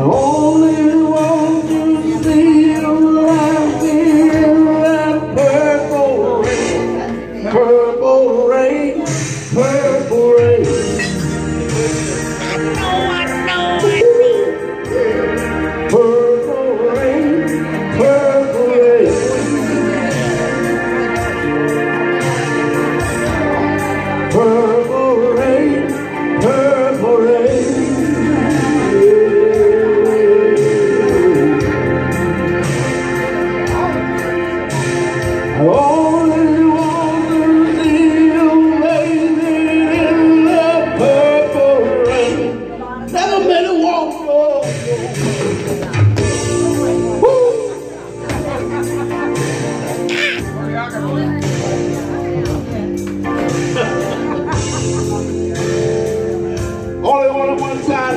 Oh.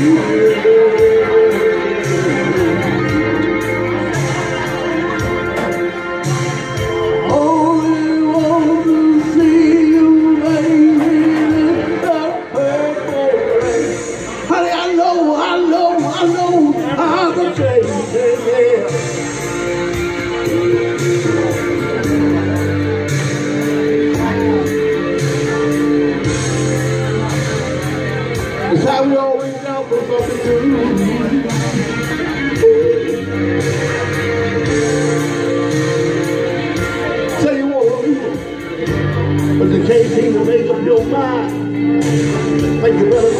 you. Tell you what will. But the case ain't to make up your mind. Make it better.